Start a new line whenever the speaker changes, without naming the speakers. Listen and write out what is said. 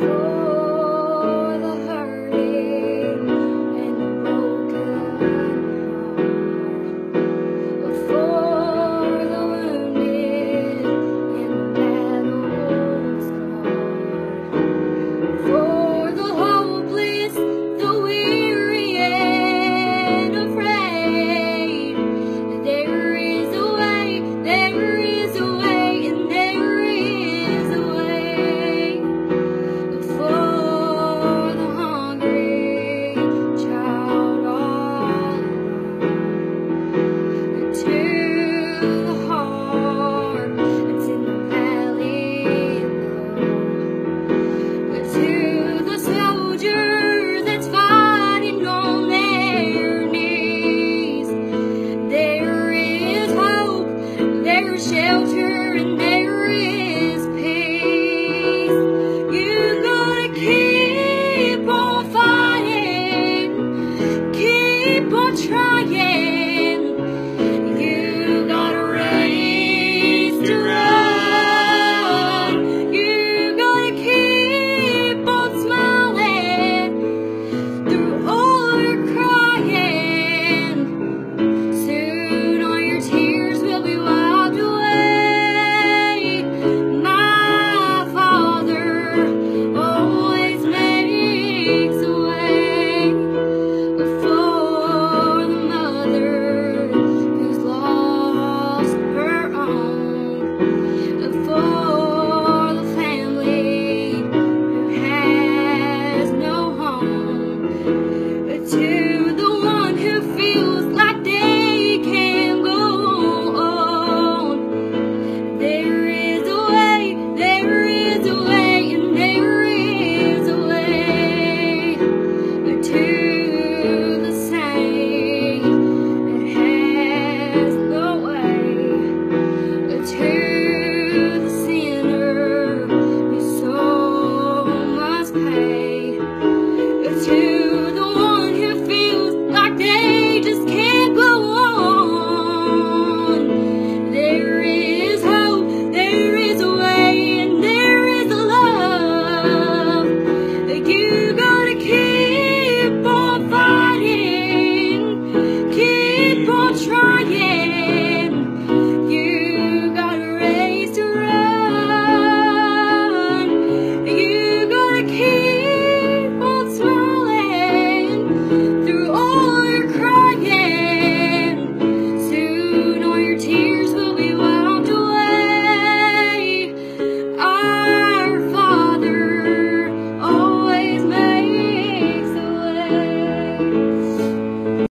for shelter and there is to trying.